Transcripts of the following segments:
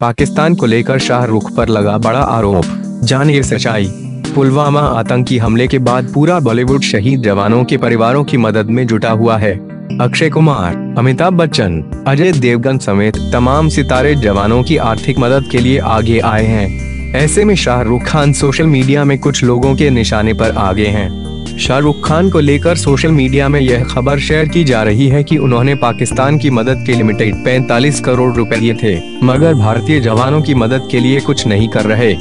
पाकिस्तान को लेकर शाहरुख पर लगा बड़ा आरोप। जानिए सच्चाई। पुलवामा आतंकी हमले के बाद पूरा बॉलीवुड शहीद जवानों के परिवारों की मदद में जुटा हुआ है। अक्षय कुमार, अमिताभ बच्चन, अजय देवगन समेत तमाम सितारे जवानों की आर्थिक मदद के लिए आगे आए हैं। ऐसे में शाहरुख खान सोशल मीडिया में कुछ लोगों के निशाने पर आगे हैं। शाहरुख खान को लेकर सोशल मीडिया में यह खबर शेयर की जा रही है कि उन्होंने पाकिस्तान की मदद के लिमिटेड 45 करोड़ रुपए दिए थे, मगर भारतीय जवानों की मदद के लिए कुछ नहीं कर रहे।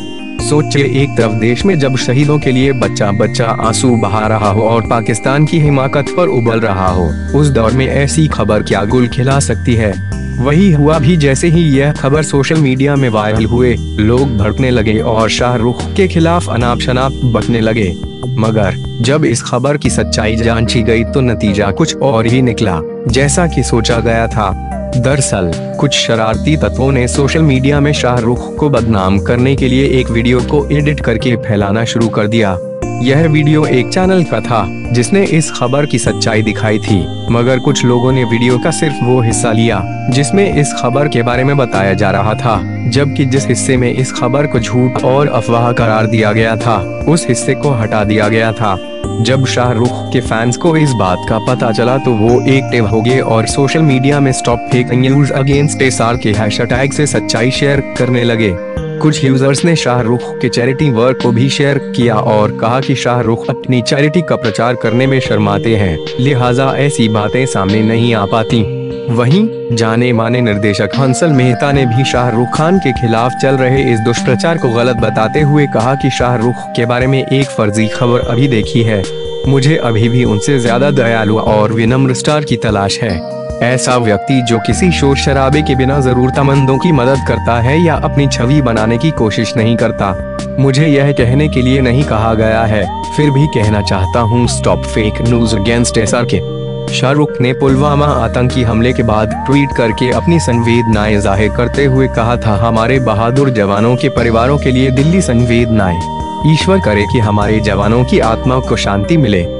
सोचिए एक तरफ़ देश में जब शहीदों के लिए बच्चा बच्चा आँसू बहा रहा हो और पाकिस्तान की हिमाकत पर उबल रहा हो, उस दौर में ऐसी खबर क्या गुल खिला सकती है? वही हुआ भी जैसे ही यह खबर सोशल मीडिया में वायरल हुए। लोग भड़कने लगे और शाहरुख के खिलाफ अनाप शनाप बकने लगे। मगर, जब इस खबर की सच्चाई जांची गई तो नतीजा कुछ और ही निकला, जैसा कि सोचा गया था। दरअसल, कुछ शरारती तत्वों ने सोशल मीडिया में शाहरुख को बदनाम करने के लिए एक वीडियो को एडिट करके फैलाना शुरू कर दिया। यह वीडियो एक चैनल का था, जिसने इस खबर की सच्चाई दिखाई थी। मगर कुछ लोगों ने वीडियो का सिर्फ़ वो हिस्सा लिया, जिसमें इस खबर के बारे में बताया जा रहा था। जबकि जिस हिस्से में इस खबर को झूठ और अफवाह करार दिया गया था, उस हिस्से को हटा दिया गया था। जब शाहरुख के फैंस को इस बात का पता चला तो वो एक्टिव हो गए और सोशल मीडिया में स्टॉप फेक न्यूज़ अगेंस्ट के हैशटैग से सच्चाई शेयर करने लगे। कुछ यूज़र्स ने शाहरुख के चैरिटी वर्क को भी शेयर किया और कहा कि शाहरुख अपनी चैरिटी का प्रचार करने में शर्माते हैं, लिहाजा ऐसी बातें सामने नहीं आ पाती। वहीं, जाने माने निर्देशक हंसल मेहता ने भी शाहरुख खान के खिलाफ चल रहे इस दुष्प्रचार को गलत बताते हुए कहा कि शाहरुख के बारे में एक फर्जी खबर अभी देखी है। मुझे अभी भी उनसे ज़्यादा दयालु और विनम्र स्टार की तलाश है। ऐसा व्यक्ति जो किसी शोर शराबे के बिना जरूरतमंदों की मदद करता है या अपनी छवि बनाने की कोशिश नहीं करता। मुझे यह कहने के लिए नहीं कहा गया है, फिर भी कहना चाहता हूँ stop fake news against S के शाहरुख ने पुलवामा आतंकी हमले के बाद ट्वीट करके अपनी संवेदनाएँ ज़ाहिर करते हुए कहा था, हमारे बहादुर जवानों के परिवारों के लिए दिल्ली संवेदनाएँ। ईश्वर करे कि हमारे जवानों की आत्मा को शांति मिले।